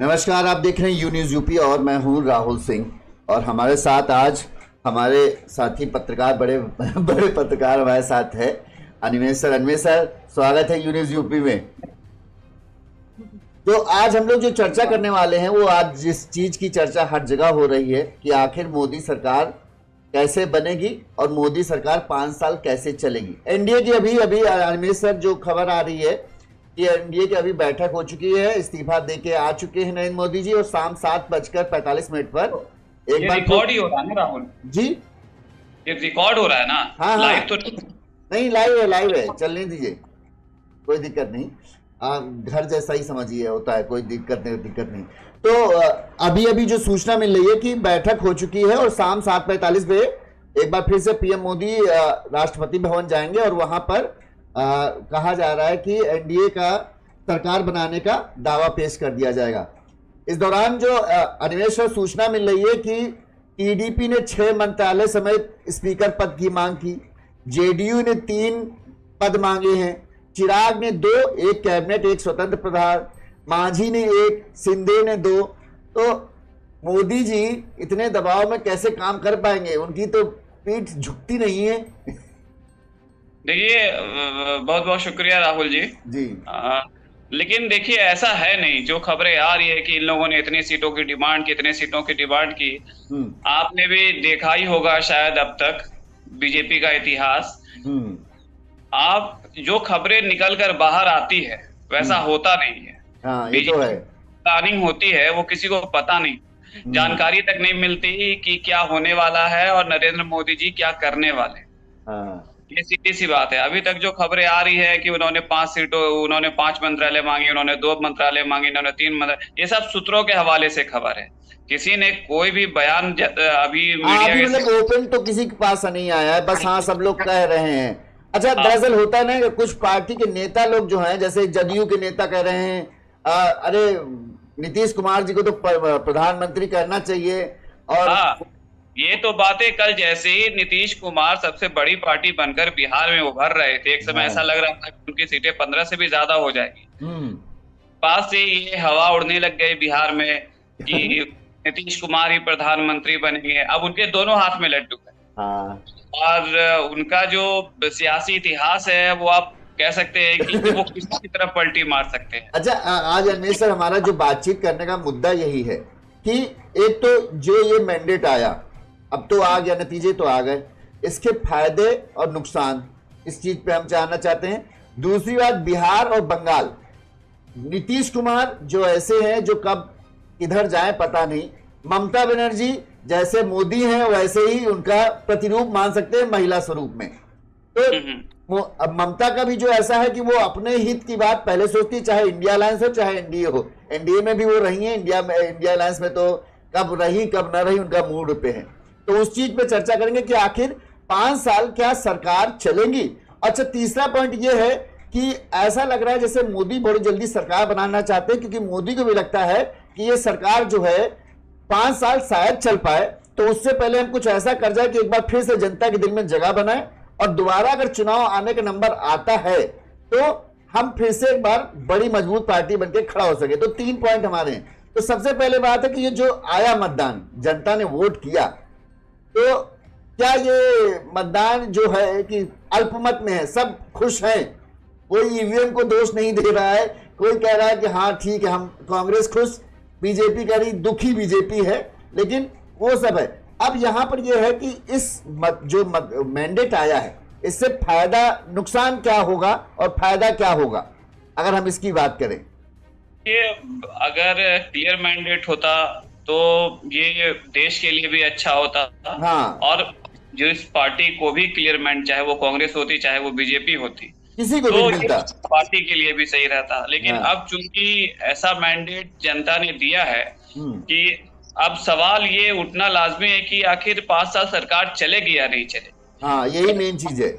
नमस्कार, आप देख रहे हैं यू न्यूज़ यूपी और मैं हूँ राहुल सिंह। और हमारे साथ आज हमारे साथी पत्रकार, बड़े बड़े पत्रकार हमारे साथ है। अनिमेश सर अनिमेश सर, स्वागत है यू न्यूज़ यूपी में। तो आज हम लोग जो चर्चा करने वाले हैं, वो आज जिस चीज़ की चर्चा हर जगह हो रही है कि आखिर मोदी सरकार कैसे बनेगी और मोदी सरकार पाँच साल कैसे चलेगी। एनडीए की अभी अभी अनिमेश सर, जो खबर आ रही है कि एनडीए की अभी बैठक हो चुकी है इस्तीफा दे के आ चुके हैं नरेंद्र मोदी जी और शाम सात बजकर पैंतालीस मिनट पर एक बार रिकॉर्ड ही हो रहा है ना राहुल? जी? ये रिकॉर्ड हो रहा है ना? हाँ, हाँ। लाइव तो नहीं। लाइव है लाइव है। चलने दीजिए। कोई दिक्कत नहीं। आ, घर जैसा ही समझिए होता है कोई दिक्कत नहीं दिक्कत नहीं। तो अभी अभी जो सूचना मिल रही है कि बैठक हो चुकी है और शाम सात पैंतालीस बजे एक बार फिर से पीएम मोदी राष्ट्रपति भवन जाएँगे और वहाँ पर आ, कहा जा रहा है कि एनडीए का सरकार बनाने का दावा पेश कर दिया जाएगा। इस दौरान जो अनिवेश सूचना मिल रही है कि टीडीपी ने छह मंत्रालय समेत स्पीकर पद की मांग की। जेडीयू ने तीन पद मांगे हैं। चिराग ने दो एक कैबिनेट एक स्वतंत्र प्रधान। मांझी ने एक सिंधे ने दो। तो मोदी जी इतने दबाव में कैसे काम कर पाएँगे? उनकी तो पीठ झुकती नहीं है। देखिए बहुत बहुत शुक्रिया राहुल जी जी आ, लेकिन देखिए ऐसा है नहीं जो खबरें आ रही है कि इन लोगों ने इतनी सीटों की डिमांड की इतने सीटों की डिमांड की हम्म। आपने भी देखा ही होगा शायद अब तक बीजेपी का इतिहास हम्म। आप जो खबरें निकल कर बाहर आती है वैसा हम्म। होता नहीं है हाँ, ये तो है प्लानिंग होती है वो किसी को पता नहीं। जानकारी तक नहीं मिलती कि क्या होने वाला है और नरेंद्र मोदी जी क्या करने वाले हाँ। ये सीधी सी बात है। अभी तक जो खबरें आ रही है कि उन्होंने पाँच सीटों उन्होंने पाँच मंत्रालय मांगे उन्होंने दो मंत्रालय मांगे उन्होंने तीन मंत्रालय ये सब सूत्रों के हवाले से खबर है। किसी ने कोई भी बयान अभी मीडिया मतलब ओपन तो किसी के पास नहीं आया है बस हाँ सब लोग कह रहे हैं। अच्छा हाँ। दरअसल होता है ना कुछ पार्टी के नेता लोग जो हैं जैसे जदयू के नेता कह रहे हैं आ, अरे नीतीश कुमार जी को तो प्रधानमंत्री करना चाहिए और हाँ, ये तो बातें कल जैसे ही नीतीश कुमार सबसे बड़ी पार्टी बनकर बिहार में उभर रहे थे एक समय हाँ। ऐसा लग रहा था कि उनकी सीटें पंद्रह से भी ज़्यादा हो जाएगी हम्म। पास से ये हवा उड़ने लग गई बिहार में कि नीतीश कुमार ही प्रधानमंत्री बनेंगे अब उनके दोनों हाथ में लड्डू है हाँ। और उनका जो सियासी इतिहास है वो आप कह सकते हैं कि वो किसी की तरफ़ पलटी मार सकते हैं अच्छा आज अनिल सर हमारा जो बातचीत करने का मुद्दा यही है कि एक तो जो ये मैंडेट आया अब तो आ गया नतीजे तो आ गए। इसके फ़ायदे और नुकसान इस चीज़ पे हम जानना चाहते हैं। दूसरी बात बिहार और बंगाल। नीतीश कुमार जो ऐसे हैं जो कब इधर जाए पता नहीं। ममता बनर्जी जैसे मोदी हैं वैसे ही उनका प्रतिरूप मान सकते हैं महिला स्वरूप में। तो हम्म, हम्म। वो अब ममता का भी जो ऐसा है कि वो अपने हित की बात पहले सोचती चाहे इंडिया अलायंस हो चाहे एनडीए हो। एनडीए में भी वो रही है इंडिया में इंडिया अलायंस में तो कब रही कब न रही उनका मूड पे है। तो उस चीज़ पे चर्चा करेंगे कि आखिर पाँच साल क्या सरकार चलेगी? अच्छा तीसरा पॉइंट ये है कि ऐसा लग रहा है जैसे मोदी बड़ी जल्दी सरकार बनाना चाहते हैं, क्योंकि मोदी को भी लगता है कि ये सरकार जो है, पाँच साल शायद चल पाए तो उससे पहले हम कुछ ऐसा कर जाए कि एक बार फिर से जनता के दिल में जगह बनाए और दोबारा अगर चुनाव आने का नंबर आता है तो हम फिर से एक बार बड़ी मज़बूत पार्टी बनकर खड़ा हो सके। तो तीन पॉइंट हमारे हैं। तो सबसे पहले बात है कि ये जो आया मतदान, जनता ने वोट किया तो क्या ये मतदान जो है कि अल्पमत में है सब खुश हैं? कोई ईवीएम को दोष नहीं दे रहा है। कोई कह रहा है कि हाँ ठीक है हम कांग्रेस खुश बीजेपी कह रही दुखी बीजेपी है लेकिन वो सब है। अब यहाँ पर यह है कि इस मत, जो मैंडेट आया है इससे फ़ायदा नुकसान क्या होगा और फ़ायदा क्या होगा? अगर हम इसकी बात करें। ये अगर क्लियर मैंडेट होता तो ये देश के लिए भी अच्छा होता हाँ और जो इस पार्टी को भी क्लियर मैंड चाहे वो कांग्रेस होती चाहे वो बीजेपी होती किसी को तो भी मिलता पार्टी के लिए भी सही रहता लेकिन हाँ। अब चूँकि ऐसा मैंडेट जनता ने दिया है हम्म। कि अब सवाल ये उठना लाजमी है कि आखिर पाँच साल सरकार चलेगी या नहीं चले हाँ यही मेन चीज़ है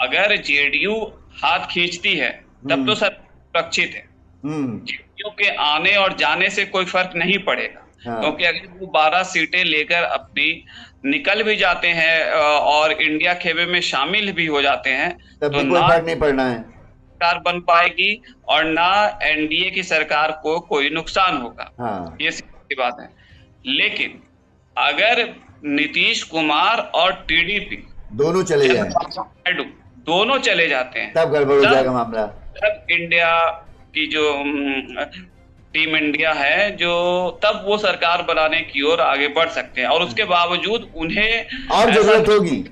अगर जेडीयू हाथ खींचती है तब हम्म। तो सर सुरक्षित है हम्म। जेडीयू के आने और जाने से कोई फ़र्क नहीं पड़ेगा हाँ। क्योंकि अगर वो बारह सीटें लेकर अपनी निकल भी जाते हैं और इंडिया खेबे में शामिल भी हो जाते हैं तो कोई फ़र्क नहीं पड़ना है। सरकार बन पाएगी और ना एनडीए की सरकार को कोई नुकसान होगा। हाँ। ये सीधी बात है। लेकिन अगर नीतीश कुमार और टीडीपी दोनों चले जाए। दोनों चले जाते हैं तब गड़बड़ हो जाएगा मामला। तब इंडिया की जो टीम इंडिया है जो तब वो सरकार बनाने की ओर आगे बढ़ सकते हैं। और उसके बावजूद उन्हें और ज़रूरत होगी।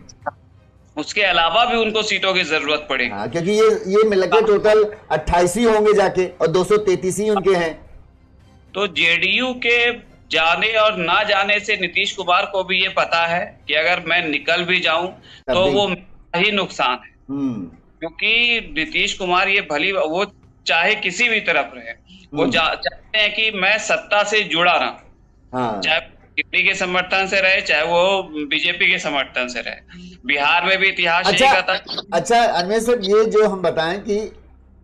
उसके अलावा भी उनको सीटों की ज़रूरत पड़ेगी। हाँ, क्योंकि ये ये मिल के टोटल अट्ठाईस ही होंगे जाके और दो सौ तैतीस ही उनके हैं। तो जेडीयू के जाने और ना जाने से नीतीश कुमार को भी ये पता है कि अगर मैं निकल भी जाऊँ तो वो ही नुकसान है। हम्म। क्योंकि नीतीश कुमार ये भली वो चाहे किसी भी तरफ़ रहे वो हम्म। चाहते हैं कि मैं सत्ता से जुड़ा रहा। हाँ। चाहे टीडी के समर्थन से रहे चाहे वो बीजेपी के समर्थन से रहे। बिहार में भी इतिहास अच्छा, था। अच्छा अनमेश सर ये जो हम बताएँ कि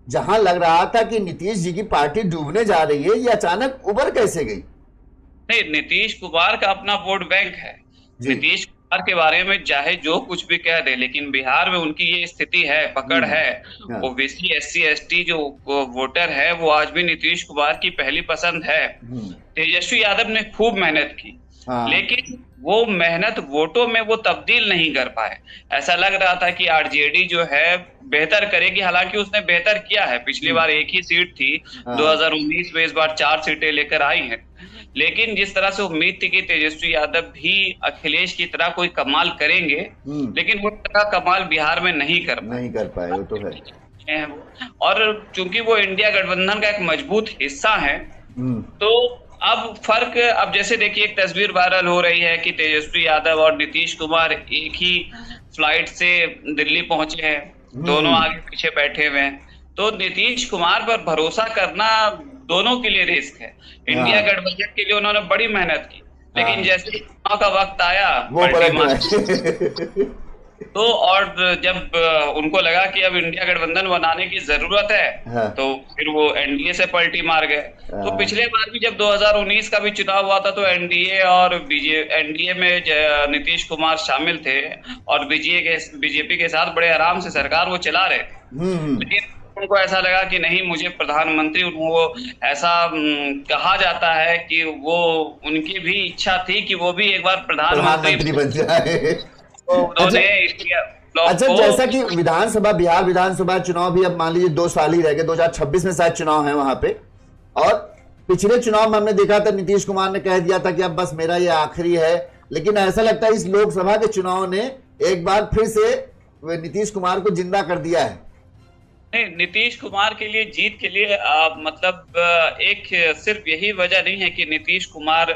जहाँ लग रहा था कि नीतीश जी की पार्टी डूबने जा रही है ये अचानक उबर कैसे गई? नहीं नीतीश कुमार का अपना वोट बैंक है। नीतीश कुमार के बारे में चाहे जो कुछ भी कह दे लेकिन बिहार में उनकी ये स्थिति है पकड़ हम्म। है हाँ। OBC S C S T जो वोटर है वो आज भी नीतीश कुमार की पहली पसंद है हम्म। तेजस्वी यादव ने खूब मेहनत की हाँ। लेकिन वो मेहनत वोटों में वो तब्दील नहीं कर पाए ऐसा लग रहा था कि आरजेडी जो है बेहतर करेगी हालाँकि उसने बेहतर किया है पिछली हम्म। बार एक ही सीट थी हाँ। 2019 में इस बार चार सीटें लेकर आई हैं लेकिन जिस तरह से उम्मीद थी कि तेजस्वी यादव भी अखिलेश की तरह कोई कमाल करेंगे हम्म। लेकिन वो तरह कमाल बिहार में नहीं कर पाए नहीं कर पाए वो तो है और चूँकि वो इंडिया गठबंधन का एक मज़बूत हिस्सा है हम्म। तो अब फ़र्क अब जैसे देखिए एक तस्वीर वायरल हो रही है कि तेजस्वी यादव और नीतीश कुमार एक ही फ़्लाइट से दिल्ली पहुँचे हैं हम्म। दोनों आगे पीछे बैठे हुए हैं तो नीतीश कुमार पर भरोसा करना दोनों के लिए रिस्क है इंडिया हाँ। गठबंधन के लिए उन्होंने बड़ी मेहनत की लेकिन हाँ। जैसे चुनाव का वक्त आया तो और जब उनको लगा कि अब इंडिया गठबंधन बनाने की ज़रूरत है हाँ। तो फिर वो एनडीए से पलटी मार गए हाँ। तो पिछले बार भी जब 2019 का भी चुनाव हुआ था तो एनडीए और बीजे एनडीए में नीतीश कुमार शामिल थे और बीजे के बीजेपी के साथ बड़े आराम से सरकार वो चला रहे हम्म, हम्म। लेकिन उनको ऐसा लगा कि नहीं मुझे प्रधानमंत्री वो ऐसा कहा जाता है कि वो उनकी भी इच्छा थी कि वो भी एक बार प्रधानमंत्री बन जाए। तो अच्छा, अच्छा जैसा कि विधानसभा बिहार विधानसभा चुनाव भी अब मान लीजिए दो साल ही रह गए 2026 में शायद चुनाव है वहाँ पे। और पिछले चुनाव में हमने देखा था नीतीश कुमार ने कह दिया था कि अब बस मेरा ये आखिरी है। लेकिन ऐसा लगता है इस लोकसभा के चुनाव ने एक बार फिर से नीतीश कुमार को ज़िंदा कर दिया है। नहीं नीतीश कुमार के लिए जीत के लिए आ, मतलब एक सिर्फ़ यही वजह नहीं है कि नीतीश कुमार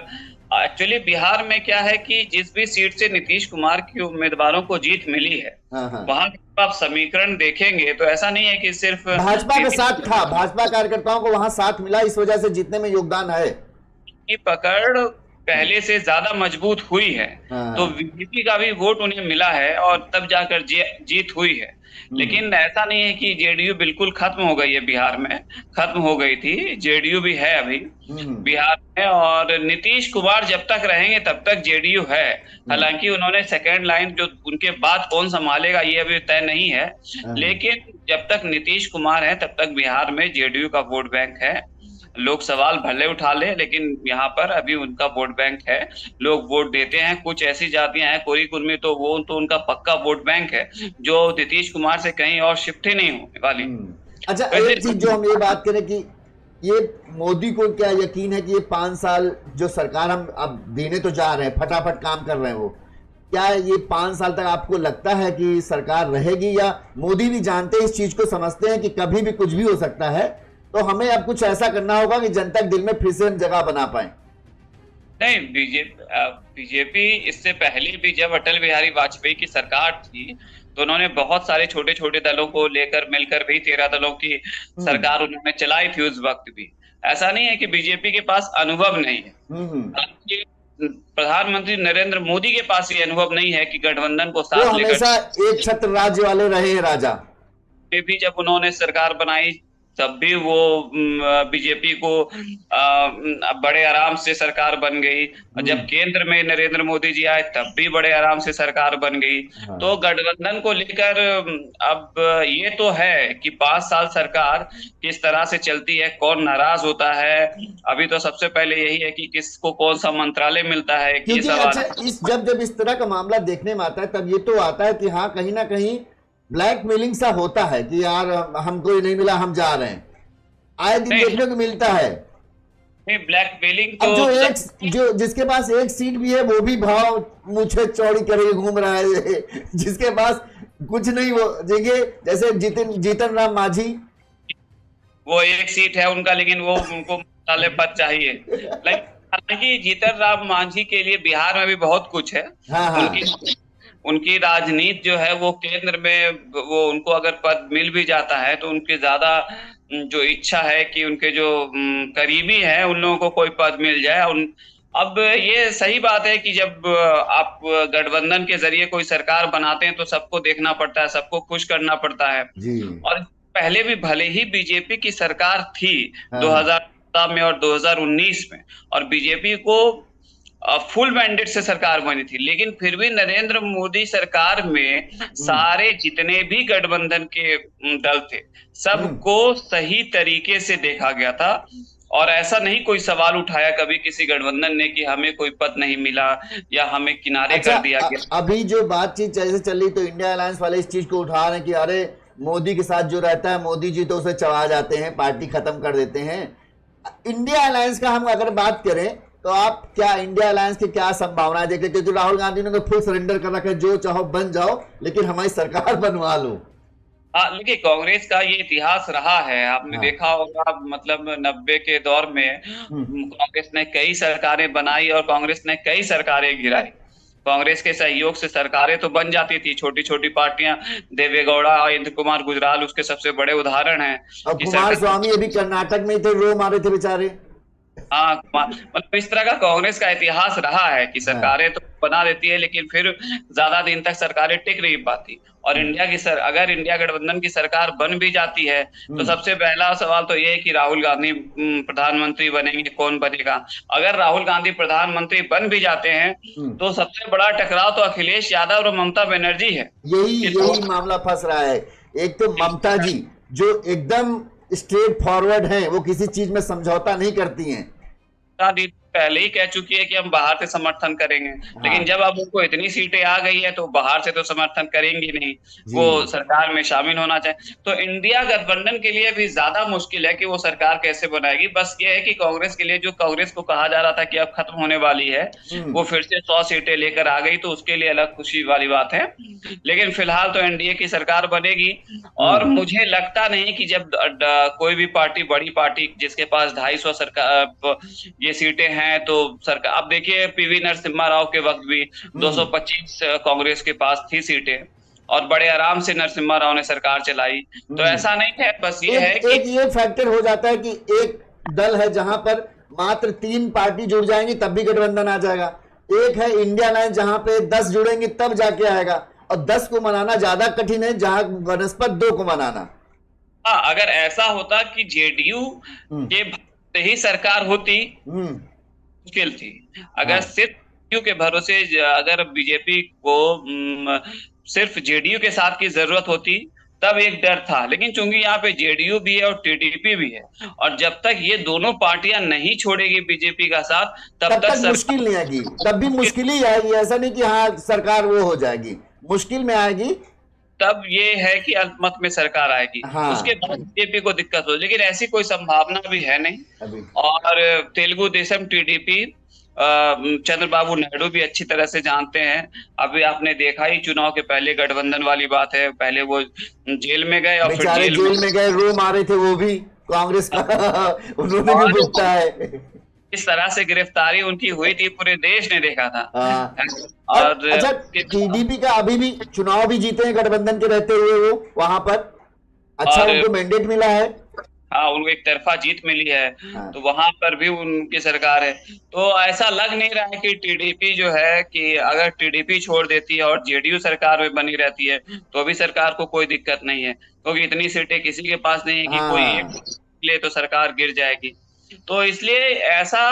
एक्चुअली बिहार में क्या है कि जिस भी सीट से नीतीश कुमार की उम्मीदवारों को जीत मिली है हाँ, हाँ। वहाँ आप समीकरण देखेंगे तो ऐसा नहीं है कि सिर्फ़ भाजपा के साथ था भाजपा कार्यकर्ताओं को वहाँ साथ मिला इस वजह से जीतने में योगदान है की पकड़ पहले से ज़्यादा मज़बूत हुई है हाँ, तो बीजेपी का भी वोट उन्हें मिला है और तब जाकर जीत हुई है हम्म। लेकिन ऐसा नहीं है कि जेडीयू बिल्कुल खत्म हो गई है बिहार में खत्म हो गई थी जेडीयू भी है अभी हम्म। बिहार में और नीतीश कुमार जब तक रहेंगे तब तक जेडीयू है हम्म। हालाँकि उन्होंने सेकेंड लाइन जो उनके बाद कौन संभालेगा ये अभी तय नहीं है हाँ। लेकिन जब तक नीतीश कुमार है तब तक बिहार में जेडीयू का वोट बैंक है लोग सवाल भले उठा ले लेकिन यहाँ पर अभी उनका वोट बैंक है। लोग वोट देते हैं कुछ ऐसी जातियाँ हैं कोरी कुर्मी तो वो तो उनका पक्का वोट बैंक है जो नीतीश कुमार से कहीं और शिफ्ट ही नहीं होने वाली। हम्म। अच्छा एक चीज़ जो हम ये बात करें कि ये मोदी को क्या यकीन है कि ये पाँच साल जो सरकार हम अब देने तो जा रहे हैं फटाफट काम कर रहे हैं वो क्या ये पाँच साल तक आपको लगता है कि सरकार रहेगी या मोदी भी जानते हैं इस चीज़ को समझते हैं कि कभी भी कुछ भी हो सकता है? तो हमें अब कुछ ऐसा करना होगा कि जनता के दिल में फिर से हम जगह बना पाए नहीं बीजेपी बीजेपी इससे पहले भी जब अटल बिहारी वाजपेयी की सरकार थी तो उन्होंने बहुत सारे छोटे छोटे दलों को लेकर मिलकर भी तेरह दलों की हम्म। सरकार उन्होंने चलाई थी उस वक्त भी ऐसा नहीं है कि बीजेपी के पास अनुभव नहीं है हम्म। प्रधानमंत्री नरेंद्र मोदी के पास ये अनुभव नहीं है कि गठबंधन को साथ लेकर एक छत्र राज्य वाले रहे राजा भी जब उन्होंने सरकार बनाई तब भी वो बीजेपी को बड़े आराम से सरकार बन गई और जब हम्म। केंद्र में नरेंद्र मोदी जी आए तब भी बड़े आराम से सरकार बन गई हाँ। तो गठबंधन को लेकर अब ये तो है कि पाँच साल सरकार किस तरह से चलती है कौन नाराज़ होता है अभी तो सबसे पहले यही है कि किसको कौन सा मंत्रालय मिलता है अच्छा इस जब जब इस तरह का मामला देखने में आता है तब ये तो आता है कि हाँ कहीं ना कहीं ब्लैकमेलिंग सा होता है कि यार हमको नहीं मिला हम जा रहे हैं। आए दिन देखने को मिलता है। ब्लैक मेलिंग तो जो एक जो जिसके पास एक सीट भी है वो भी भाव मुझे चौड़ी करके घूम रहा है। जिसके पास कुछ नहीं वो देखिए जैसे जीतन जीतन राम मांझी। वो एक सीट है उनका लेकिन वो उनको मसाले पद चाहिए। लाइक हालाँकि जीतन राम मांझी के लिए बिहार में भी बहुत कुछ है। हाँ हाँ। उनकी उनकी राजनीति जो है वो केंद्र में वो उनको अगर पद मिल भी जाता है तो उनकी ज़्यादा जो इच्छा है कि उनके जो करीबी हैं उन लोगों को कोई पद मिल जाए। उन अब ये सही बात है कि जब आप गठबंधन के ज़रिए कोई सरकार बनाते हैं तो सबको देखना पड़ता है सबको खुश करना पड़ता है। और पहले भी भले ही बीजेपी की सरकार थी हाँ। 2000 में और 2019 में और बीजेपी को फुल मैंडेट से सरकार बनी थी। लेकिन फिर भी नरेंद्र मोदी सरकार में सारे जितने भी गठबंधन के दल थे सबको सही तरीके से देखा गया था। और ऐसा नहीं कोई सवाल उठाया कभी किसी गठबंधन ने कि हमें कोई पद नहीं मिला या हमें किनारे अच्छा, कर दिया गया। अभी जो बातचीत जैसे चल रही तो इंडिया अलायंस वाले इस चीज़ को उठा रहे हैं कि अरे मोदी के साथ जो रहता है मोदी जी तो उसे चला जाते हैं पार्टी खत्म कर देते हैं। इंडिया अलायंस का हम अगर बात करें तो आप क्या इंडिया अलायंस की क्या संभावना देखे क्योंकि राहुल गांधी ने तो फुल सरेंडर कर रखा है जो चाहो बन जाओ लेकिन हमारी सरकार बनवा लो। देखिए कांग्रेस का ये इतिहास रहा है। आपने हाँ। देखा होगा मतलब नब्बे के दौर में हम्म। कांग्रेस ने कई सरकारें बनाई और कांग्रेस ने कई सरकारें गिराई। कांग्रेस के सहयोग से सरकारें तो बन जाती थी। छोटी छोटी पार्टियाँ देवेगौड़ा और इंद्र कुमार गुजराल उसके सबसे बड़े उदाहरण है। कुमार स्वामी अभी कर्नाटक में थे रो मारे थे बेचारे। हाँ मतलब इस तरह का कांग्रेस का इतिहास रहा है कि हाँ। सरकारें तो बना देती है लेकिन फिर ज़्यादा दिन तक सरकारें टिक नहीं पाती और हाँ। इंडिया की सर अगर इंडिया गठबंधन की सरकार बन भी जाती है तो हाँ। सबसे पहला सवाल तो ये है कि राहुल गांधी प्रधानमंत्री बनेंगे कौन बनेगा अगर राहुल गांधी प्रधानमंत्री बन भी जाते हैं तो सबसे बड़ा टकराव तो अखिलेश यादव और ममता बनर्जी है यही यही मामला फंस रहा है एक तो ममता जी जो एकदम स्ट्रेट फॉरवर्ड हैं वो किसी चीज़ में समझौता नहीं करती हैं। पहले ही कह चुकी है कि हम बाहर से समर्थन करेंगे। हाँ। लेकिन जब अब उनको इतनी सीटें आ गई है तो बाहर से तो समर्थन करेंगी नहीं। वो सरकार में शामिल होना चाहे। तो इंडिया गठबंधन के लिए भी ज़्यादा मुश्किल है कि वो सरकार कैसे बनाएगी। बस ये है कि कांग्रेस के लिए जो कांग्रेस को कहा जा रहा था कि अब खत्म होने वाली है हम्म। वो फिर से सौ सीटें लेकर आ गई तो उसके लिए अलग खुशी वाली बात है। लेकिन फ़िलहाल तो एनडीए की सरकार बनेगी। और हम्म। मुझे लगता नहीं कि जब कोई भी पार्टी बड़ी पार्टी जिसके पास ढाई सौ सरकार ये सीटें हैं हैं तो सरकार अब देखिए पीवी नरसिम्हा राव के वक्त भी 225 हम्म। कांग्रेस के पास थी सीटें और बड़े आराम से नरसिम्हा राव ने सरकार चलाई तो हम्म। ऐसा नहीं है बस ये है कि एक ये फैक्टर हो जाता है कि एक दल है जहाँ पर मात्र तीन पार्टी जुड़ जाएँगी तब भी गठबंधन आ जाएगा एक है इंडिया लाइन जहाँ पे दस जुड़ेंगे तब जाके आएगा और दस को मनाना ज़्यादा कठिन है जहाँ वनस्पत दो को मनाना हाँ अगर ऐसा होता कि जेडीयू हम्म। के ही सरकार होती मुश्किल थी। अगर हाँ। सिर्फ़ के भरोसे अगर बीजेपी को सिर्फ़ जेडीयू के साथ की ज़रूरत होती तब एक डर था। लेकिन चूँकि यहाँ पे जेडीयू भी है और टीडीपी भी है और जब तक ये दोनों पार्टियाँ नहीं छोड़ेगी बीजेपी का साथ तब, तब तक, तक मुश्किल नहीं आएगी। तब भी मुश्किल ही आएगी। ऐसा नहीं कि हाँ सरकार वो हो जाएगी। मुश्किल में आएगी तब ये है कि अल्पमत में सरकार आएगी। हाँ। उसके बाद बीजेपी को दिक्कत हो। लेकिन ऐसी कोई संभावना भी है नहीं। और तेलुगु देशम टीडीपी चंद्रबाबू नायडू भी अच्छी तरह से जानते हैं। अभी आपने देखा ही चुनाव के पहले गठबंधन वाली बात है। पहले वो जेल में गए और फिर जेल, जेल में गए रो मारे थे वो भी। कांग्रेस का। उन्होंने भी भुगता है। इस तरह से गिरफ्तारी उनकी हुई थी पूरे देश ने देखा था। हाँ। और अच्छा टीडीपी का अभी भी चुनाव भी जीते हैं गठबंधन के रहते हुए वो वहाँ पर। अच्छा उनको मैंडेट मिला है। हाँ उनको एक तरफा जीत मिली है। हाँ। तो वहाँ पर भी उनकी सरकार है। तो ऐसा लग नहीं रहा है कि टीडीपी जो है कि अगर टीडीपी छोड़ देती है और जेडीयू सरकार में बनी रहती है तो अभी सरकार को कोई दिक्कत नहीं है। क्योंकि तो इतनी सीटें किसी के पास नहीं है कि हाँ। कोई ले तो सरकार गिर जाएगी। तो इसलिए ऐसा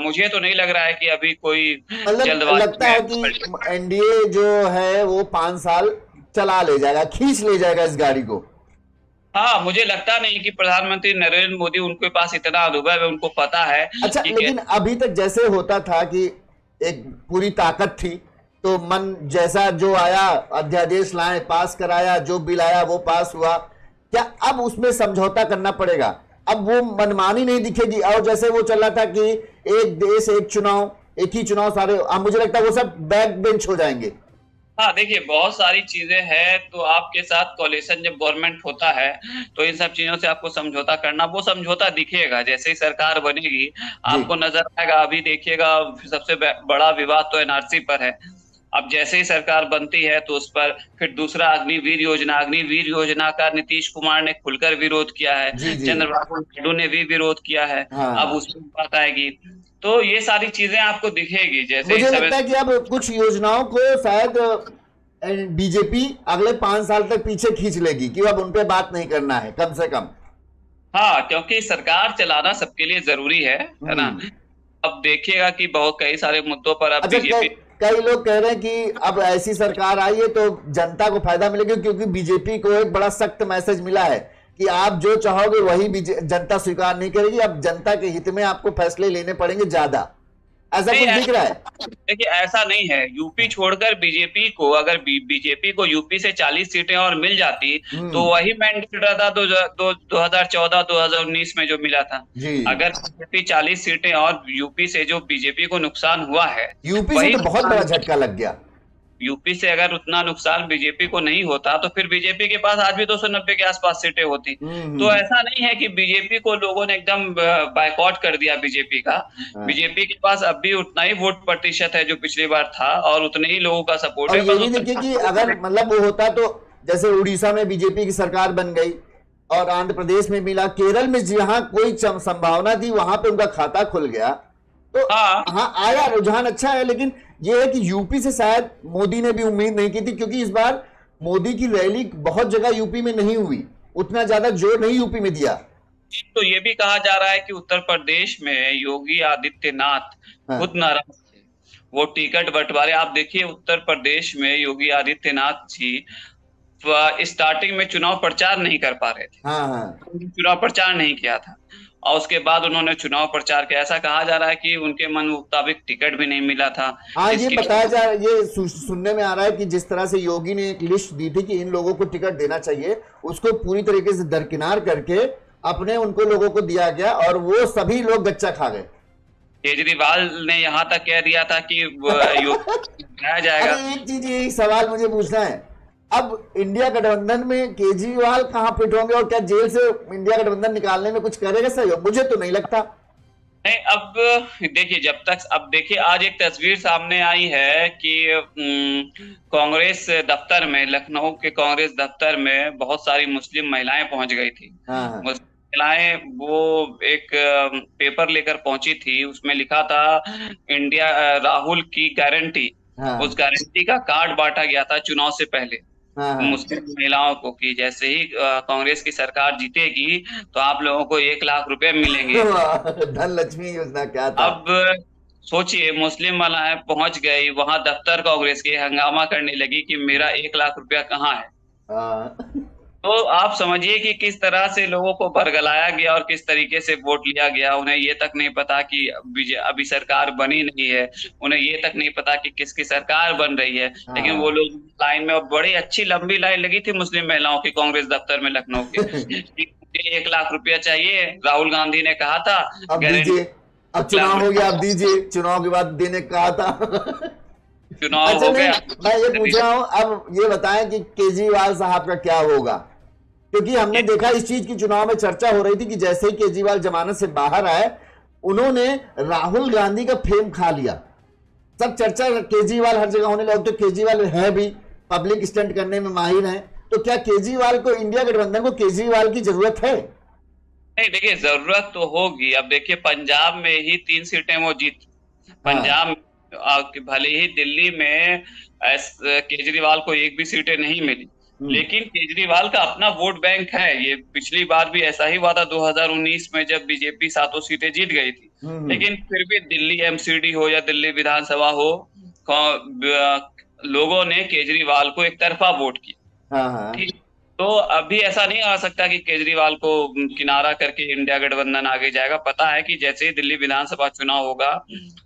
मुझे तो नहीं लग रहा है कि अभी कोई मतलब लगता है कि एनडीए जो है वो पाँच साल चला ले जाएगा खींच ले जाएगा इस गाड़ी को। हाँ मुझे लगता नहीं कि प्रधानमंत्री नरेंद्र मोदी उनके पास इतना अनुभव है उनको पता है अच्छा लेकिन अभी तक जैसे होता था कि एक पूरी ताकत थी तो मन जैसा जो आया अध्यादेश लाए पास कराया जो बिल आया वो पास हुआ क्या अब उसमें समझौता करना पड़ेगा? अब वो मनमानी नहीं दिखेगी। और जैसे वो चल रहा था कि एक देश एक चुनाव एक ही चुनाव सारे अब मुझे लगता है वो सब बैक बेंच हो जाएँगे। हाँ देखिए बहुत सारी चीज़ें हैं तो आपके साथ कॉलेशन जब गवर्नमेंट होता है तो इन सब चीज़ों से आपको समझौता करना वो समझौता दिखेगा। जैसे ही सरकार बनेगी आपको नज़र आएगा अभी देखिएगा सबसे बड़ा विवाद तो एनआरसी पर है। अब जैसे ही सरकार बनती है तो उस पर फिर दूसरा अग्निवीर योजना अग्निवीर योजना का नीतीश कुमार ने खुलकर विरोध किया है चंद्रबाबू नायडू ने भी विरोध किया है। हाँ। अब उसमें बात आएगी। तो ये सारी चीज़ें आपको दिखेगी जैसे मुझे लगता है कि अब कुछ योजनाओं को शायद बीजेपी अगले पाँच साल तक पीछे खींच लेगी कि अब उनपे बात नहीं करना है कम से कम। हाँ क्योंकि सरकार चलाना सबके लिए ज़रूरी है है ना? हम्म। अब देखिएगा कि बहुत कई सारे मुद्दों पर अब अच्छा, बीजेपी कई लोग कह रहे हैं कि अब ऐसी सरकार आई है तो जनता को फ़ायदा मिलेगा, क्योंकि बीजेपी को एक बड़ा सख्त मैसेज मिला है कि आप जो चाहोगे वही जनता स्वीकार नहीं करेगी। अब जनता के हित में आपको फैसले लेने पड़ेंगे ज़्यादा। ऐसा कुछ दिख रहा है? देखिए ऐसा नहीं है। यूपी छोड़कर बीजेपी को अगर बीजेपी को यूपी से 40 सीटें और मिल जाती हम्म। तो वही मैंडेट रहता दो, दो, दो हज़ार चौदह दो हज़ार उन्नीस में जो मिला था। अगर बीजेपी चालीस सीटें और यूपी से जो बीजेपी को नुकसान हुआ है यूपी से तो बहुत बड़ा झटका लग गया। यूपी से अगर उतना नुकसान बीजेपी को नहीं होता तो फिर बीजेपी के पास आज भी दो सौ नब्बे के आसपास सीटें होती हम्म, हम्म। तो ऐसा नहीं है कि बीजेपी को लोगों ने एकदम बाइकआउट कर दिया बीजेपी का हाँ। बीजेपी के पास अब भी उतना ही वोट प्रतिशत है जो पिछली बार था और उतने ही लोगों का सपोर्ट है देखिए कि अगर मतलब वो होता तो जैसे उड़ीसा में बीजेपी की सरकार बन गई और आंध्र प्रदेश में मिला केरल में जहाँ कोई संभावना थी वहाँ पे उनका खाता खुल गया तो हाँ, हाँ आया रुझान अच्छा है लेकिन ये है कि यूपी से शायद मोदी ने भी उम्मीद नहीं की थी क्योंकि इस बार मोदी की रैली बहुत जगह यूपी में नहीं हुई उतना ज़्यादा ज़ोर नहीं यूपी में दिया। तो ये भी कहा जा रहा है कि उत्तर प्रदेश में योगी आदित्यनाथ हाँ। खुद नाराज़ थे। वो टिकट बंटवारे आप देखिए उत्तर प्रदेश में योगी आदित्यनाथ जी स्टार्टिंग में चुनाव प्रचार नहीं कर पा रहे थे। हाँ हाँ। चुनाव प्रचार नहीं किया था। और उसके बाद उन्होंने चुनाव प्रचार किया। ऐसा कहा जा रहा है कि उनके मन मुताबिक टिकट भी नहीं मिला था। हाँ ये बताया जा रहा है ये सुनने में आ रहा है कि जिस तरह से योगी ने एक लिस्ट दी थी कि इन लोगों को टिकट देना चाहिए उसको पूरी तरीके से दरकिनार करके अपने उनको लोगों को दिया गया और वो सभी लोग गच्चा खा गए। केजरीवाल ने यहाँ तक कह दिया था कि जाएगा। एक चीज़ ये सवाल मुझे पूछना है। अब इंडिया गठबंधन में केजरीवाल कहाँ फिट होंगे और क्या जेल से इंडिया गठबंधन निकालने में कुछ करेगा सही मुझे तो नहीं लगता। नहीं अब देखिए जब तक अब देखिए आज एक तस्वीर सामने आई है कि कांग्रेस दफ्तर में लखनऊ के कांग्रेस दफ्तर में बहुत सारी मुस्लिम महिलाएँ पहुँच गई थी। हाँ, हाँ। महिलाएँ वो एक पेपर लेकर पहुँची थी। उसमें लिखा था इंडिया राहुल की गारंटी। हाँ। उस गारंटी का कार्ड बांटा गया था चुनाव से पहले। हाँ। मुस्लिम महिलाओं को कि जैसे ही कांग्रेस की सरकार जीतेगी तो आप लोगों को एक लाख रुपए मिलेंगे धन लक्ष्मी योजना क्या था अब सोचिए मुस्लिम महिलाएँ पहुँच गई वहाँ दफ्तर कांग्रेस के हंगामा करने लगी कि मेरा एक लाख रुपया कहाँ है हाँ। तो आप समझिए कि किस तरह से लोगों को बरगलाया गया और किस तरीके से वोट लिया गया उन्हें ये तक नहीं पता कि अभी सरकार बनी नहीं है उन्हें ये तक नहीं पता कि किसकी सरकार बन रही है। हाँ। लेकिन वो लोग लाइन में बड़ी अच्छी लंबी लाइन लगी थी मुस्लिम महिलाओं की कांग्रेस दफ्तर में लखनऊ की। एक लाख रुपया चाहिए राहुल गांधी ने कहा था अब अब चुनाव हो गया आप दीजिए चुनाव के बाद देने कहा था। चुनाव अच्छा हो गया। मैं ये पूछ रहा हूँ अब ये बताएँ कि केजरीवाल साहब का क्या होगा? क्योंकि हमने देखा इस चीज़ की चुनाव में चर्चा हो रही थी कि जैसे ही केजरीवाल जमानत से बाहर आए उन्होंने राहुल गांधी का फेम खा लिया। सब चर्चा केजरीवाल हर जगह होने लगे तो केजरीवाल है भी पब्लिक स्टंट करने में माहिर है। तो क्या केजरीवाल को इंडिया गठबंधन को केजरीवाल की ज़रूरत है? नहीं देखिए ज़रूरत तो होगी। अब देखिए पंजाब में ही तीन सीटें वो जीत हाँ। पंजाब भले ही दिल्ली में केजरीवाल को एक भी सीटें नहीं मिली। लेकिन केजरीवाल का अपना वोट बैंक है ये पिछली बार भी ऐसा ही हुआ था 2019 में जब बीजेपी सातों सीटें जीत गई थी हम्म। लेकिन फिर भी दिल्ली एमसीडी हो या दिल्ली विधानसभा हो लोगों ने केजरीवाल को एक तरफा वोट किया हाँ, हाँ। ठीक तो अभी ऐसा नहीं आ सकता कि केजरीवाल को किनारा करके इंडिया गठबंधन आगे जाएगा। पता है कि जैसे ही दिल्ली विधानसभा चुनाव होगा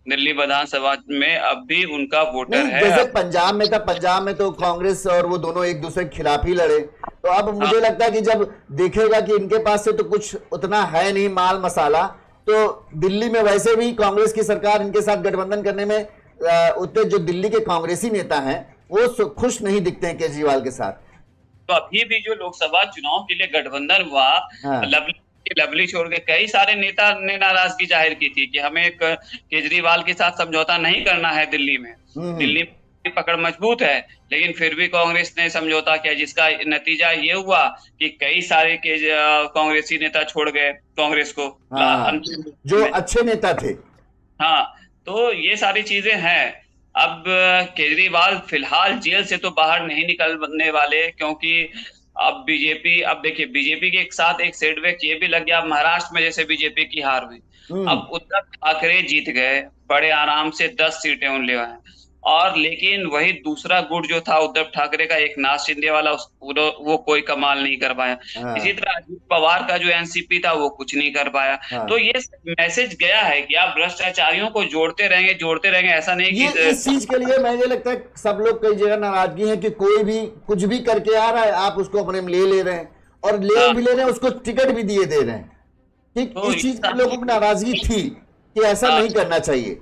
दिल्ली विधानसभा में अब भी उनका वोटर है। जैसे पंजाब में था पंजाब में तो कांग्रेस और वो दोनों एक दूसरे के खिलाफ ही लड़े। तो अब मुझे हाँ। लगता है कि जब देखेगा कि इनके पास से तो कुछ उतना है नहीं माल मसाला तो दिल्ली में वैसे भी कांग्रेस की सरकार इनके साथ गठबंधन करने में उतने जो दिल्ली के कांग्रेसी नेता हैं वो खुश नहीं दिखते हैं केजरीवाल के साथ। तो अभी भी जो लोकसभा चुनाव के लिए गठबंधन हुआ हाँ। लवली लवली छोड़ के कई सारे नेता ने नाराज़गी ज़ाहिर की थी कि हमें केजरीवाल के साथ समझौता नहीं करना है दिल्ली में। हम्म। दिल्ली में पकड़ मज़बूत है लेकिन फिर भी कांग्रेस ने समझौता किया जिसका नतीजा ये हुआ कि कई सारे के कांग्रेसी नेता छोड़ गए कांग्रेस को। हाँ, जो अच्छे नेता थे। हाँ तो ये सारी चीज़ें हैं। अब केजरीवाल फ़िलहाल जेल से तो बाहर नहीं निकलने वाले क्योंकि अब बीजेपी अब देखिए बीजेपी के एक साथ एक सेटबैक ये भी लग गया महाराष्ट्र में जैसे बीजेपी की हार हुई हम्म। अब उद्धव ठाकरे जीत गए बड़े आराम से दस सीटें उन ले आए और लेकिन वही दूसरा गुट जो था उद्धव ठाकरे का एक नाथ शिंदे वाला उस, वो कोई कमाल नहीं कर पाया हाँ। इसी तरह अजीत पवार का जो एनसीपी था वो कुछ नहीं कर पाया हाँ। तो ये मैसेज गया है कि आप भ्रष्टाचारियों को जोड़ते रहेंगे जोड़ते रहेंगे ऐसा नहीं कि इस चीज़ के लिए मुझे लगता है सब लोग कई जगह नाराज़गी है कि कोई भी कुछ भी करके आ रहा है आप उसको अपने ले ले रहे हैं और ले हाँ। भी ले रहे हैं उसको टिकट भी दिए दे रहे हैं ठीक तो इस चीज़ लोगों की नाराज़गी थी कि ऐसा हाँ। नहीं करना चाहिए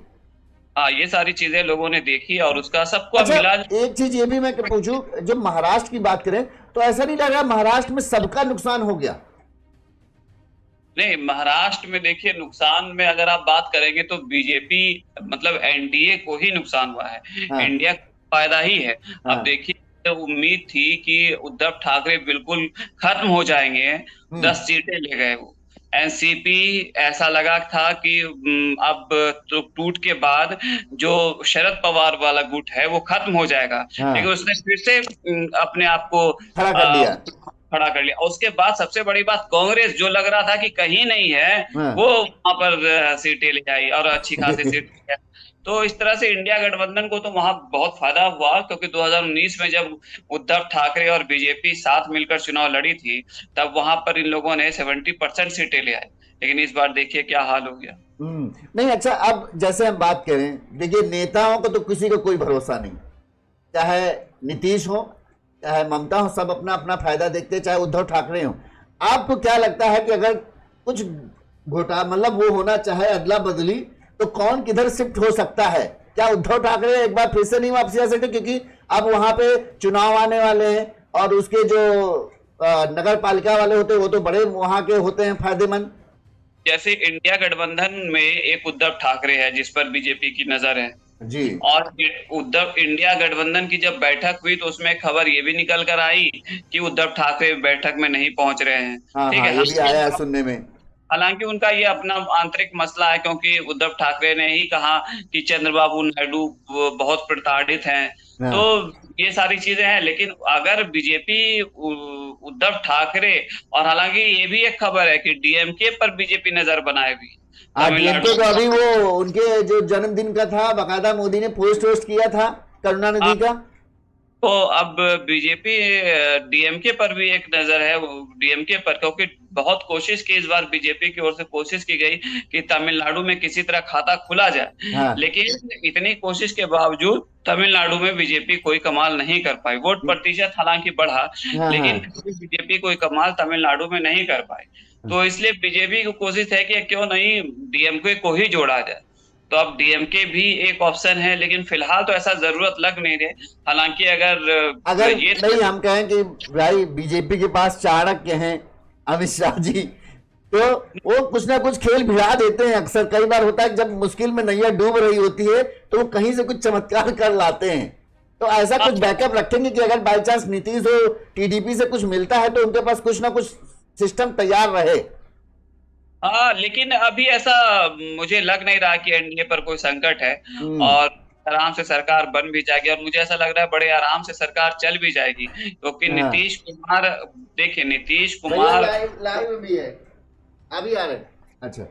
हाँ ये सारी चीज़ें लोगों ने देखी और उसका सबको अच्छा, मिला एक चीज़ ये भी मैं पूछूँ जब महाराष्ट्र की बात करें तो ऐसा नहीं लग रहा महाराष्ट्र में सबका नुकसान हो गया नहीं महाराष्ट्र में देखिए नुकसान में अगर आप बात करेंगे तो बीजेपी मतलब एनडीए को ही नुकसान हुआ है हाँ। इंडिया फ़ायदा ही है हाँ। अब देखिए उम्मीद थी कि उद्धव ठाकरे बिल्कुल खत्म हो जाएँगे हम्म। दस सीटें ले गए वो एनसीपी ऐसा लगा था कि अब तो टूट के बाद जो शरद पवार वाला गुट है वो खत्म हो जाएगा हाँ। लेकिन उसने फिर से अपने आप को खड़ा कर लिया खड़ा कर लिया। उसके बाद सबसे बड़ी बात कांग्रेस जो लग रहा था कि कहीं नहीं है हाँ। वो वहाँ पर सीटें ले आई और अच्छी खासी सीट तो इस तरह से इंडिया गठबंधन को तो वहाँ बहुत फ़ायदा हुआ क्योंकि 2019 में जब उद्धव ठाकरे और बीजेपी साथ मिलकर चुनाव लड़ी थी तब वहाँ पर इन लोगों ने 70 परसेंट सीटें ले आई। लेकिन इस बार देखिए क्या हाल हो गया। हम्म, नहीं अच्छा अब जैसे हम बात करें देखिए नेताओं को तो किसी को कोई भरोसा नहीं। चाहे नीतीश हो चाहे ममता हो सब अपना अपना फ़ायदा देखते चाहे उद्धव ठाकरे हो। आपको क्या लगता है कि अगर कुछ घोटा मतलब वो होना चाहे, अदला बदली तो कौन किधर शिफ्ट हो सकता है? क्या उद्धव ठाकरे एक बार फिर से नहीं वापसी आ सकते? क्योंकि अब वहाँ पे चुनाव आने वाले हैं, और उसके जो नगर पालिका वाले होते हैं, वो तो बड़े वहाँ के होते हैं फ़ायदेमंद। जैसे इंडिया गठबंधन में एक उद्धव ठाकरे है, जिस पर बीजेपी की नज़र है। जी। और उद्धव इंडिया गठबंधन की जब बैठक हुई तो उसमें खबर ये भी निकल कर आई कि उद्धव ठाकरे बैठक में नहीं पहुँच रहे हैं। हाँ, ठीक हाँ, है ये भी आया सुनने में। हालाँकि उनका ये अपना आंतरिक मसला है क्योंकि उद्धव ठाकरे ने ही कहा कि चंद्रबाबू नायडू बहुत प्रताड़ित हैं। हाँ। तो ये सारी चीज़ें हैं लेकिन अगर बीजेपी उद्धव ठाकरे और हालाँकि ये भी एक खबर है कि डीएमके पर बीजेपी नज़र बनाए हुई डीएमके को अभी वो उनके जो जन्मदिन का था बकायदा मोदी ने पोस्ट वोस्ट किया था करुणानिधि हाँ। का तो अब बीजेपी डीएमके पर भी एक नज़र है डीएमके पर क्योंकि बहुत कोशिश की इस बार बीजेपी की ओर से कोशिश की गई कि तमिलनाडु में किसी तरह खाता खुला जाए हाँ। लेकिन इतनी कोशिश के बावजूद तमिलनाडु में बीजेपी कोई कमाल नहीं कर पाई वोट प्रतिशत हालाँकि बढ़ा हाँ, लेकिन बीजेपी हाँ। कोई कमाल तमिलनाडु में नहीं कर पाई तो इसलिए बीजेपी की कोशिश है कि क्यों नहीं डीएमके को ही जोड़ा जाए। तो अब डीएमके भी एक ऑप्शन है लेकिन फ़िलहाल तो ऐसा ज़रूरत लग नहीं रहे। हालाँकि अगर अगर ये नहीं हम कहें कि भाई बीजेपी के पास चाणक्य हैं अमित शाह जी तो वो कुछ ना कुछ खेल भिड़ा देते हैं अक्सर। कई बार होता है जब मुश्किल में नैया डूब रही होती है तो वो कहीं से कुछ चमत्कार कर लाते हैं। तो ऐसा कुछ बैकअप रखेंगे कि अगर बाई चांस नीतीश हो टीडीपी से कुछ मिलता है तो उनके पास कुछ ना कुछ सिस्टम तैयार रहे। हाँ लेकिन अभी ऐसा मुझे लग नहीं रहा कि एनडीए पर कोई संकट है हम्म। और आराम से सरकार बन भी जाएगी और मुझे ऐसा लग रहा है बड़े आराम से सरकार चल भी जाएगी। क्योंकि तो। नीतीश कुमार देखिए नीतीश कुमार लाइव भी है। अभी आ रहे अच्छा।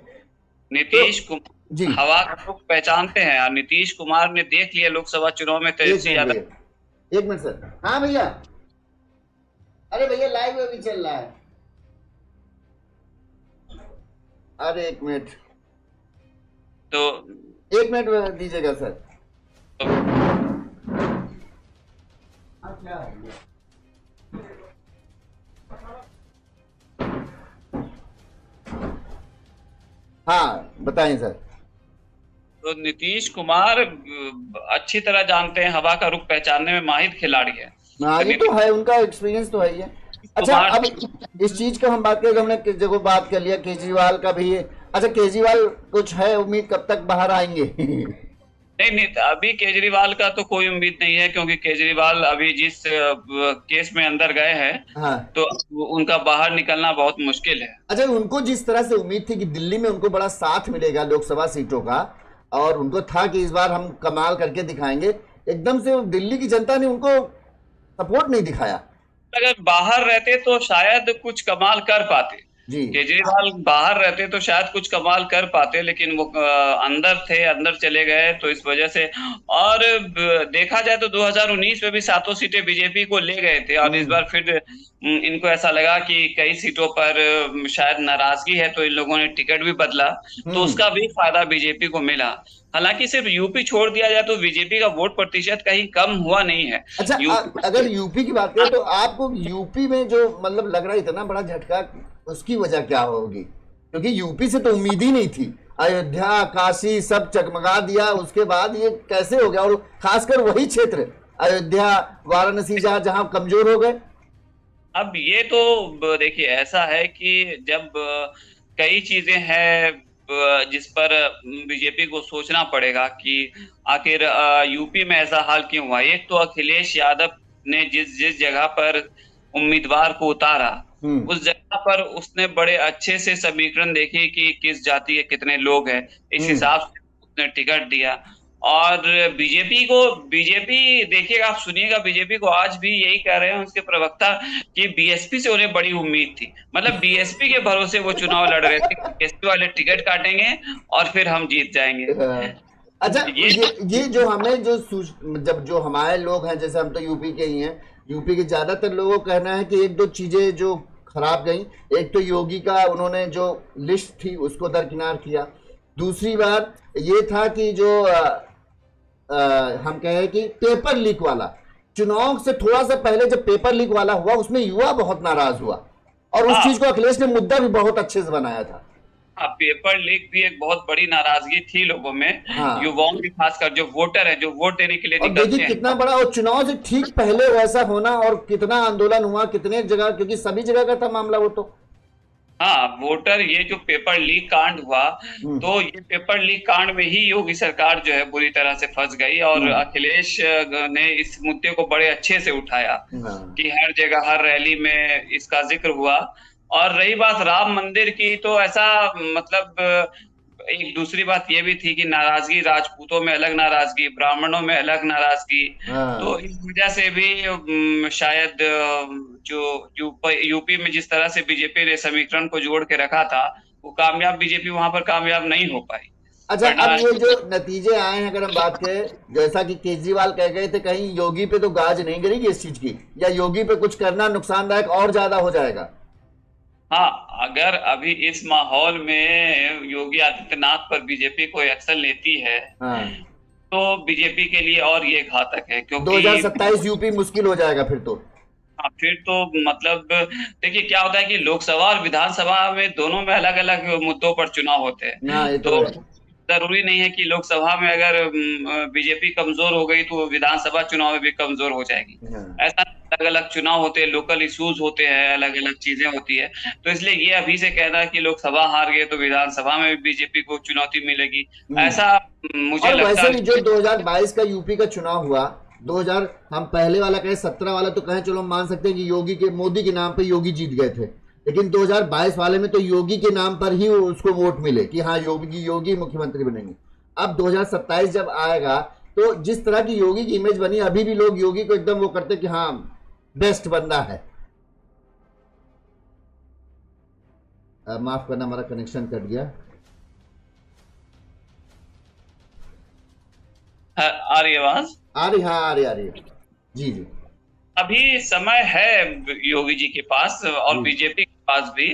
नीतीश तो, कुमार जी। हवा का पहचानते हैं और नीतीश कुमार ने देख लिया लोकसभा चुनाव में तेजस्वी यादव। एक मिनट सर। हाँ भैया। अरे भैया लाइव में भी चल रहा है। अरे एक मिनट। तो एक मिनट दीजिएगा सर। तो, हाँ बताएँ सर। तो नीतीश कुमार अच्छी तरह जानते हैं हवा का रुख पहचानने में माहिर खिलाड़ी है। हाँ ये तो है उनका एक्सपीरियंस तो है ही है। अच्छा अब इस चीज़ का हम बात करें हमने देखो बात कर लिया केजरीवाल का भी अच्छा केजरीवाल कुछ है उम्मीद कब तक बाहर आएँगे? नहीं नहीं अभी केजरीवाल का तो कोई उम्मीद नहीं है क्योंकि केजरीवाल अभी जिस केस में अंदर गए हैं हाँ। तो उनका बाहर निकलना बहुत मुश्किल है। अच्छा उनको जिस तरह से उम्मीद थी कि दिल्ली में उनको बड़ा साथ मिलेगा लोकसभा सीटों का और उनको था कि इस बार हम कमाल करके दिखाएँगे एकदम से दिल्ली की जनता ने उनको सपोर्ट नहीं दिखाया। अगर बाहर रहते तो शायद कुछ कमाल कर पाते। केजरीवाल बाहर रहते तो शायद कुछ कमाल कर पाते लेकिन वो अंदर थे अंदर चले गए तो इस वजह से और देखा जाए तो 2019 में भी सातों सीटें बीजेपी को ले गए थे और इस हम्म। बार फिर इनको ऐसा लगा कि कई सीटों पर शायद नाराज़गी है तो इन लोगों ने टिकट भी बदला तो हम्म। उसका भी फ़ायदा बीजेपी को मिला हालाँकि सिर्फ़ यूपी छोड़ दिया जाए तो बीजेपी का वोट प्रतिशत कहीं कम हुआ नहीं है अच्छा आ, अगर यूपी की बात करें तो आपको यूपी में जो मतलब लग रहा है इतना बड़ा झटका उसकी वजह क्या होगी? क्योंकि यूपी से तो उम्मीद ही नहीं थी। अयोध्या, काशी सब चकमगा दिया, उसके बाद ये कैसे हो गया? और खासकर वही क्षेत्र, अयोध्या, वाराणसी, जहाँ जहाँ कमज़ोर हो गए। अब ये तो देखिए, ऐसा है कि जब, कई चीज़ें हैं, जिस पर बीजेपी को सोचना पड़ेगा कि आखिर यूपी में ऐसा हाल क्यों हुआ? एक तो अखिलेश यादव ने जिस जिस जगह पर उम्मीदवार को उतारा। उस जगह पर उसने बड़े अच्छे से समीकरण देखे कि किस जाति के कितने लोग हैं। इस हम्म। हिसाब से उसने टिकट दिया। और बीजेपी को बीजेपी देखिएगा आप सुनिएगा बीजेपी को आज भी यही कह रहे हैं उसके प्रवक्ता कि बीएसपी से उन्हें बड़ी उम्मीद थी। मतलब बीएसपी के भरोसे वो चुनाव लड़ रहे थे बीएसपी वाले टिकट काटेंगे और फिर हम जीत जाएँगे। हाँ। अच्छा ये ये, ये जो हमें जो जब जो हमारे लोग हैं जैसे हम तो यूपी के ही हैं यूपी के ज़्यादातर लोगों का कहना है कि एक दो चीज़ें जो खराब गई। एक तो योगी का उन्होंने जो लिस्ट थी उसको दरकिनार किया। दूसरी बात ये था कि जो आ, आ, हम कहें कि पेपर लीक वाला चुनाव से थोड़ा सा पहले जब पेपर लीक वाला हुआ उसमें युवा बहुत नाराज़ हुआ। और उस हाँ। चीज़ को अखिलेश ने मुद्दा भी बहुत अच्छे से बनाया था। हाँ पेपर लीक भी एक बहुत बड़ी नाराज़गी थी लोगों में हाँ। युवाओं की खासकर जो वोटर है जो वोट देने के लिए निकलते हैं कितना बड़ा और चुनाव से ठीक पहले वैसा होना और कितना आंदोलन हुआ कितने जगह क्योंकि सभी जगह का था मामला वो तो हाँ वोटर ये जो पेपर लीक कांड हुआ हम्म। तो ये पेपर लीक कांड में ही योगी सरकार जो है बुरी तरह से फंस गई और हम्म। अखिलेश ने इस मुद्दे को बड़े अच्छे से उठाया हाँ। कि हर जगह हर रैली में इसका ज़िक्र हुआ और रही बात राम मंदिर की तो ऐसा मतलब एक दूसरी बात ये भी थी कि नाराज़गी राजपूतों में अलग नाराज़गी ब्राह्मणों में अलग नाराज़गी। हाँ। तो इस वजह से भी शायद जो यूपी में जिस तरह से बीजेपी ने समीकरण को जोड़ के रखा था वो कामयाब बीजेपी वहाँ पर कामयाब नहीं हो पाई। अच्छा अब ये जो नतीजे आए हैं अगर हम बात करें जैसा कि केजरीवाल कह गए थे कहीं योगी पे तो गाज नहीं गिरेगी इस चीज़ की या योगी पे कुछ करना नुकसानदायक और ज़्यादा हो जाएगा? हाँ अगर अभी इस माहौल में योगी आदित्यनाथ पर बीजेपी कोई एक्शन लेती है हाँ। तो बीजेपी के लिए और ये घातक है क्योंकि 2027 यूपी मुश्किल हो जाएगा फिर तो। हाँ फिर तो मतलब देखिए क्या होता है कि लोकसभा और विधानसभा में दोनों में अलग अलग मुद्दों पर चुनाव होते हैं। हाँ, तो, तो ज़रूरी नहीं है कि लोकसभा में अगर बीजेपी कमज़ोर हो गई तो विधानसभा चुनाव में भी कमज़ोर हो जाएगी हाँ। ऐसा अलग अलग चुनाव होते हैं लोकल इश्यूज़ होते हैं अलग अलग चीज़ें होती है तो इसलिए ये अभी से कहना है कि लोकसभा हार गए तो विधानसभा में भी बीजेपी को चुनौती मिलेगी हम्म। ऐसा मुझे लगता है जो 2022 का यूपी का चुनाव हुआ 2000 हम पहले वाला कहे सत्रह वाला तो कहे चलो हम मान सकते हैं कि योगी के मोदी के नाम पे योगी जीत गए थे लेकिन 2022 वाले में तो योगी के नाम पर ही उसको वोट मिले कि हाँ योगी योगी मुख्यमंत्री बनेंगे। अब 2027 जब आएगा तो जिस तरह की योगी की इमेज बनी अभी भी लोग योगी को एकदम वो करते कि हाँ बेस्ट बंदा है। माफ़ करना हमारा कनेक्शन कट गया। आ रही आवाज़? आ रही हाँ आ रही आ रही जी जी। अभी समय है योगी जी के पास और बीजेपी पास भी,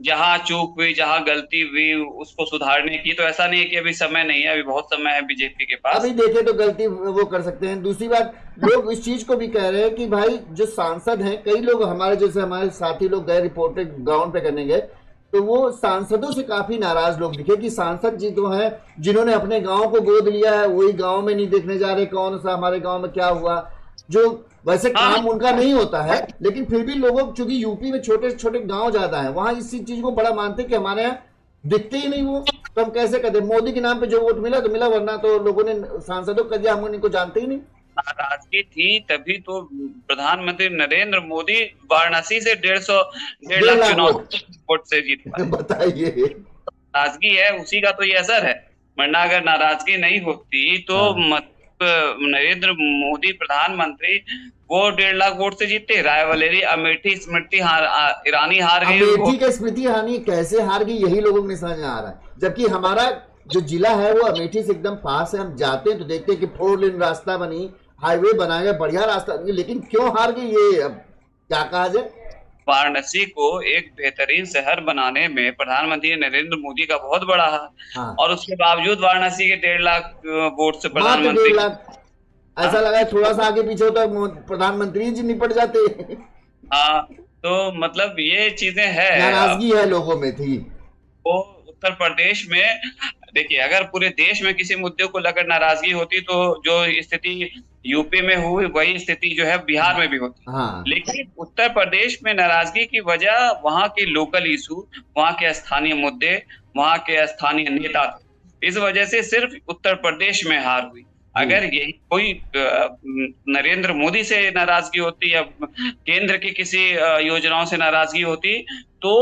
जहाँ चूक हुई, जहाँ गलती हुई, उसको सुधारने की तो ऐसा नहीं है कि अभी समय नहीं है, अभी बहुत समय है बीजेपी के पास। अभी देखे तो गलती वो कर सकते हैं। दूसरी बात, लोग इस चीज़ को भी कह रहे हैं कि भाई, जो सांसद हैं, कई लोग हमारे जैसे हमारे साथी लोग गए रिपोर्ट ग्राउंड पे करने गए तो वो सांसदों से काफ़ी नाराज़ लोग दिखे कि सांसद जी तो हैं, जिन्होंने अपने गाँव को गोद लिया है, वही गाँव में नहीं देखने जा रहे, कौन सा हमारे गाँव में क्या हुआ, जो वैसे हाँ। काम उनका नहीं होता है लेकिन फिर भी लोगों चूँकि यूपी में छोटे छोटे गाँव ज़्यादा है वहाँ इसी चीज़ को बड़ा मानते कि हमारे यहाँ दिखते ही नहीं वो। तो हम कैसे कहते मोदी के नाम पे जो वोट मिला तो मिला वरना तो लोगों ने सांसदों कर दिया हम उनको जानते ही नहीं। नाराज़गी थी तभी तो प्रधानमंत्री नरेंद्र मोदी वाराणसी से डेढ़ सौ डेढ़ लाख चुनाव वोट। से जीत बताइए। नाराज़गी है उसी का तो ये असर है। वरना अगर नाराज़गी नहीं होती तो हाँ। नरेंद्र मोदी प्रधानमंत्री वो डेढ़ लाख वोट से जीते रायवलेरी अमेठी स्मृति हार ईरानी हार गई अमेठी के स्मृति ईरानी कैसे हार गई यही लोगों को समझ में आ रहा है। जबकि हमारा जो जिला है वो अमेठी से एकदम पास है हम जाते हैं तो देखते हैं कि फोर लेन रास्ता बनी हाईवे बनाया गया बढ़िया रास्ता लेकिन क्यों हार गई ये? अब क्या कहा जाए? वाराणसी को एक बेहतरीन शहर बनाने में प्रधानमंत्री नरेंद्र मोदी का बहुत बड़ा हाथ। हाँ। और उसके बावजूद वाराणसी के डेढ़ लाख वोट से प्रधानमंत्री ऐसा लगा थोड़ा सा आगे पीछे होता तो प्रधानमंत्री जी निपट जाते। हाँ तो मतलब ये चीज़ें है। नाराज़गी है लोगों में थी। वो उत्तर प्रदेश में देखिए अगर पूरे देश में किसी मुद्दे को लेकर नाराज़गी होती तो जो स्थिति यूपी में हुई वही स्थिति जो है बिहार में भी होती। हाँ। लेकिन उत्तर प्रदेश में नाराज़गी की वजह वहाँ के लोकल इशू वहाँ के स्थानीय मुद्दे वहाँ के स्थानीय नेता थे। इस वजह से सिर्फ़ उत्तर प्रदेश में हार हुई। अगर यही कोई नरेंद्र मोदी से नाराज़गी होती या केंद्र की किसी योजनाओं से नाराज़गी होती तो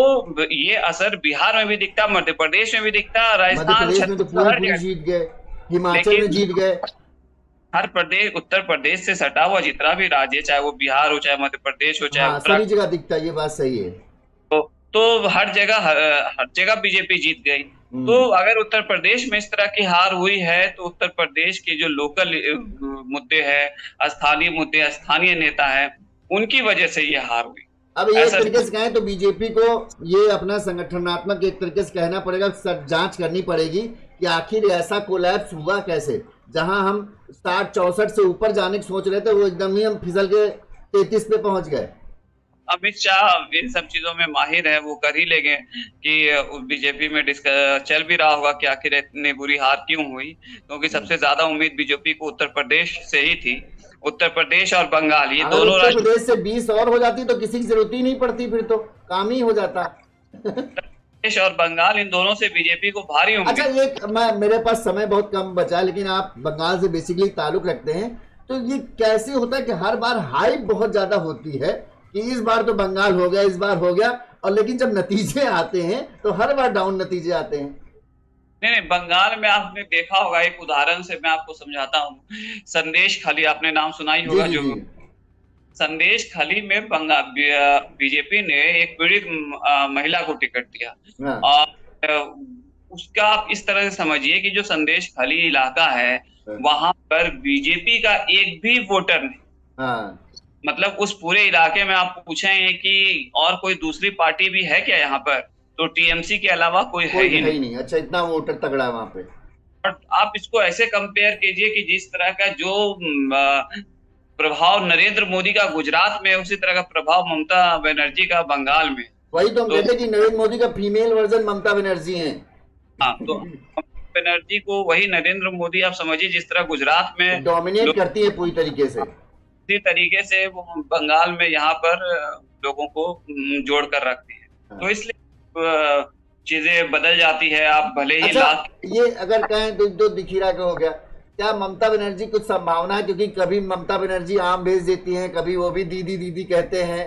ये असर बिहार में भी दिखता मध्य प्रदेश में भी दिखता राजस्थान तो जीत गए हिमाचल में जीत गए। हर प्रदेश उत्तर प्रदेश से सटा हुआ जितना भी राज्य चाहे वो बिहार हो चाहे मध्य प्रदेश हो चाहे हाँ, सभी जगह दिखता है ये बात सही है। तो तो हर जगह हर, हर जगह बीजेपी जीत गई। हम्म। तो अगर उत्तर प्रदेश में इस तरह की हार हुई है तो उत्तर प्रदेश के जो लोकल मुद्दे हैं स्थानीय मुद्दे स्थानीय नेता है उनकी वजह से ये हार हुई। अब ये तरीके से कहें तो बीजेपी को ये अपना संगठनात्मक एक तरीके से कहना पड़ेगा जाँच करनी पड़ेगी कि आखिर ऐसा कोलैप्स हुआ कैसे? जहाँ हम साठ चौसठ से ऊपर जाने की सोच रहे थे वो एकदम ही हम फिसल के तैतीस पे पहुँच गए। अमित शाह इन सब चीज़ों में माहिर है वो कर ही लेंगे कि बीजेपी में चल भी रहा होगा कि आखिर इतनी बुरी हार क्यों हुई? क्योंकि सबसे ज़्यादा उम्मीद बीजेपी को उत्तर प्रदेश से ही थी। उत्तर प्रदेश और बंगाल ये दोनों उत्तर प्रदेश से बीस और हो जाती तो किसी की ज़रूरत ही नहीं पड़ती फिर तो काम ही हो जाता। प्रदेश और बंगाल इन दोनों से बीजेपी को भारी उम्मीद अच्छा एक मैं मेरे पास समय बहुत कम बचा लेकिन आप बंगाल से बेसिकली ताल्लुक रखते हैं तो ये कैसे होता है कि हर बार हाइप बहुत ज़्यादा होती है कि इस बार तो बंगाल हो गया इस बार हो गया और लेकिन जब नतीजे आते हैं तो हर बार डाउन नतीजे आते हैं नहीं नहीं बंगाल में आपने देखा होगा एक उदाहरण से मैं आपको समझाता हूँ संदेश खाली आपने नाम सुनाई होगा जो संदेश खाली में बंगाल बीजेपी ने एक पीड़ित महिला को टिकट दिया हाँ। और उसका आप इस तरह से समझिए कि जो संदेश खाली इलाका है हाँ। वहाँ पर बीजेपी का एक भी वोटर नहीं हाँ। मतलब उस पूरे इलाके में आप पूछे कि और कोई दूसरी पार्टी भी है क्या यहाँ पर? तो टीएमसी के अलावा कोई, कोई है ही नहीं।, नहीं। अच्छा इतना वोटर तगड़ा है वहाँ पे। और आप इसको ऐसे कंपेयर कीजिए कि जिस तरह का जो प्रभाव नरेंद्र मोदी का गुजरात में उसी तरह का प्रभाव ममता बनर्जी का बंगाल में। वही तो हम तो, कहते कि नरेंद्र मोदी का फीमेल वर्जन ममता बनर्जी है। हाँ तो बनर्जी को वही नरेंद्र मोदी आप समझिए जिस तरह गुजरात में डोमिनेट करती है पूरी तरीके से। इसी तरीके से वो बंगाल में यहाँ पर लोगों को जोड़ कर रखती है। हाँ। तो इसलिए चीज़ें बदल जाती है आप भले ही अच्छा, ये अगर कहें तो, तो दिखीरा का हो गया। क्या ममता बनर्जी कुछ संभावना है? क्योंकि कभी ममता बनर्जी आम भेज देती हैं कभी वो भी दीदी दीदी कहते हैं।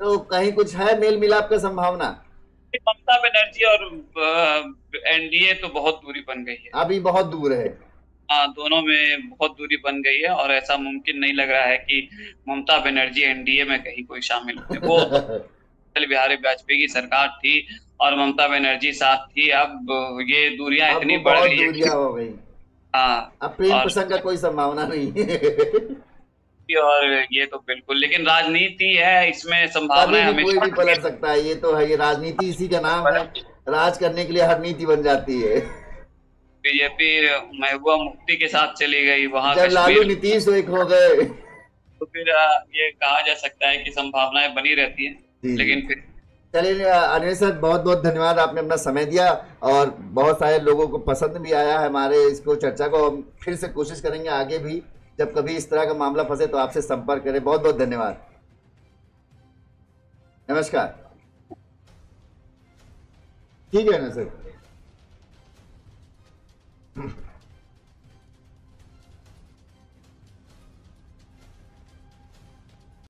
तो कहीं कुछ है मेल मिलाप का संभावना? ममता बनर्जी और एनडीए तो बहुत दूरी बन गई है। अभी बहुत दूर हाँ। दोनों में बहुत दूरी बन गई है और ऐसा मुमकिन नहीं लग रहा है कि ममता बनर्जी एनडीए में कहीं कोई शामिल हो वो अटल बिहारी वाजपेयी की सरकार थी और ममता बनर्जी साथ थी। अब ये दूरियाँ इतनी बढ़ गई हो हाँ अब प्रेम प्रसंग का कोई संभावना नहीं और ये तो बिल्कुल लेकिन राजनीति है इसमें संभावना हमेशा कोई भी पलट सकता है ये तो है ये राजनीति इसी का नाम है। राज करने के लिए हर नीति बन जाती है। बीजेपी महबूबा मुफ्ती के साथ चली गई वहाँ जब लालू नीतीश एक हो गए। तो फिर ये कहा जा सकता है कि संभावनाएँ बनी रहती है लेकिन फिर चलिए अनिल सर बहुत बहुत धन्यवाद आपने अपना समय दिया और बहुत सारे लोगों को पसंद भी आया है हमारे इसको चर्चा को। हम फिर से कोशिश करेंगे आगे भी जब कभी इस तरह का मामला फंसे तो आपसे संपर्क करें। बहुत बहुत धन्यवाद। नमस्कार। ठीक है ना सर? Hmm.